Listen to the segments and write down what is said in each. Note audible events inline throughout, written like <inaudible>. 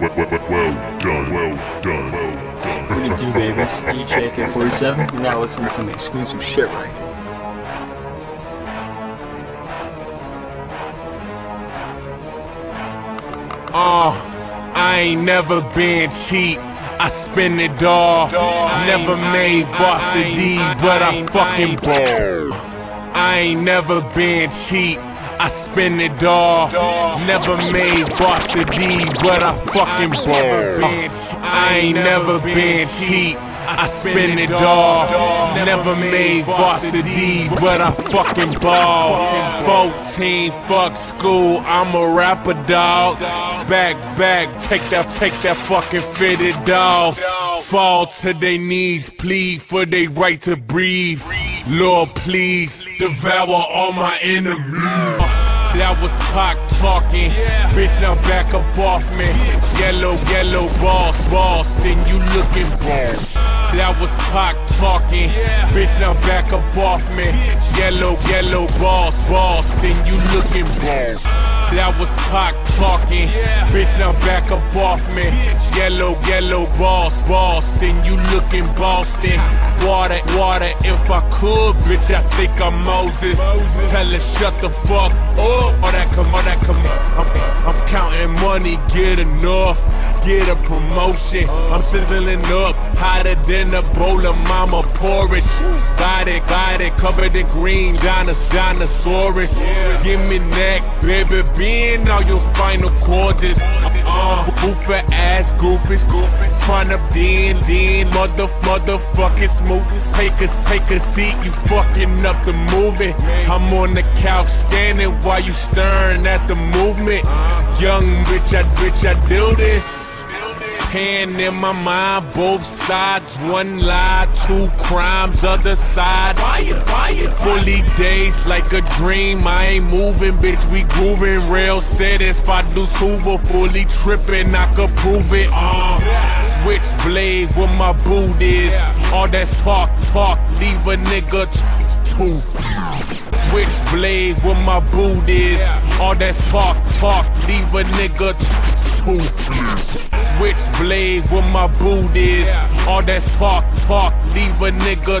Well, well, well, well done, well done, well done. What it do, baby? <laughs> It's DJ AK-47. Now listen to some exclusive shit right here. Uh, I ain't never been cheap. I spend it all. Never made varsity, but I fucking ball. I ain't never been cheap. I spend it all. Never made varsity, but I fucking ball. I ain't never been cheap. I spend it all. Never made varsity, but I fucking ball. 14, fuck school, I'm a rapper dog. Back, back, take that, take that fucking fitted dog. Fall to their knees, plead for their right to breathe. Lord, please devour all my enemies. That was Pac talking. Bitch, now back up off me. Yellow, yellow boss, boss, and you looking bad. That was Pac talking. Bitch, now back up off me. Yellow, yellow boss, boss, and you looking bad. That was Pac talking. Bitch, now back up off me. Yellow, yellow boss, boss, and you looking Boston. Water, water, if I could, bitch, I think I'm Moses. Tell her shut the fuck up. All that come, all that come. I'm, I'm counting money, get enough. Get a promotion. I'm sizzling up, hotter than a bowl of mama porridge. Got it, got it, covered in green, dinos, dinosaurus. Give me neck, baby, being all your spinal cords. Uh, for ass goofies, goofies. Tryna den, den, mother, motherfucking smooth. Take a, take a seat, you fucking up the movie. I'm on the couch standing while you staring at the movement. Young bitch, I, bitch, I do this. Hand in my mind, both sides, one lie, two crimes, other side. Fire, fire, Fully dazed like a dream, I ain't moving, bitch, we grooving. Real said if I do Hoover, fully tripping, I could prove it. Uh, switchblade where my boot is. All that talk, talk, leave a nigga two. Switchblade where my boot is. All that talk, talk, leave a nigga t- two. Switchblade where my boot is. All that talk, talk, leave a nigga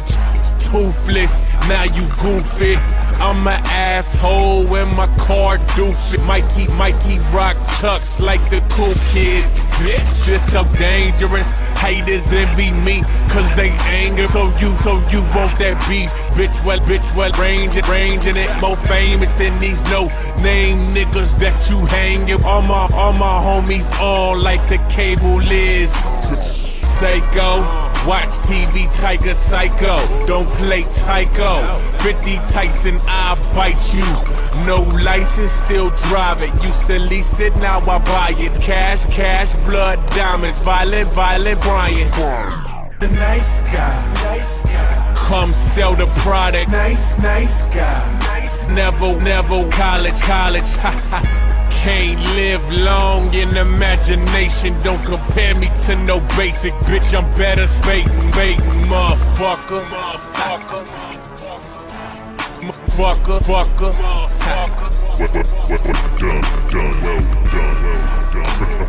toothless. Now you goofy. I'm an asshole when my car doofy. Mikey, Mikey rock chucks like the cool kids. Bitch, this so dangerous. Haters envy me, cause they anger. So you, so you want that beef. Bitch, well, bitch, well, ranging, ranging it. More famous than these no name niggas that you hang. hanging. All my, all my homies on like the cable is. Psycho. Watch TV, Tyga Psycho. Don't play Tycho. 50 tights and I bite you. No license, still drive it. Used to lease it, now I buy it. Cash, cash, blood, diamonds. Violent, violent, Brian. The nice guy. Nice guy. Come sell the product. Nice, nice guy. Nice. Never, never college, college. <laughs> Can't live long in imagination. Don't compare me to no basic bitch. I'm better Satan, baiting, motherfucker. Motherfucker. Motherfucker. Motherfucker. Well done, done, well done, well done.